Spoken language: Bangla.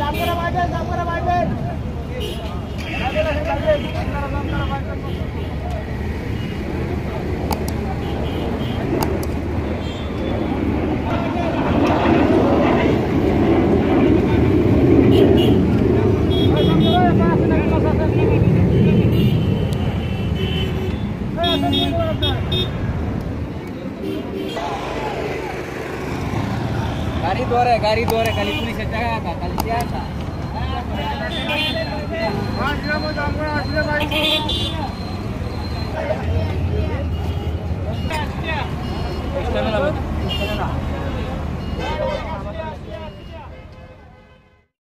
দাম করে বাইবেল দাম করে বাইবেল। দাম করে বাইবেল। गाडी द्वारे गाडी द्वारे खाली पुलिस टाका का